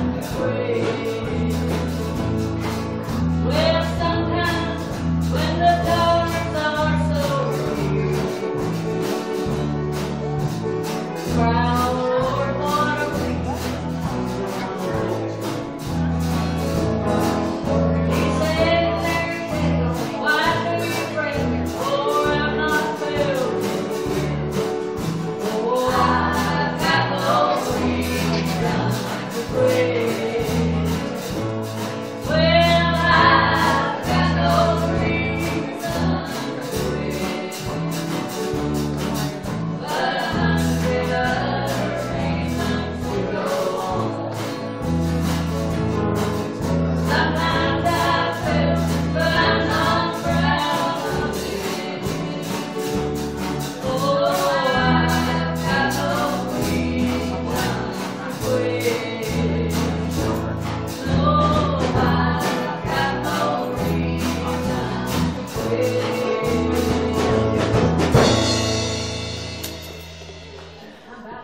Yeah.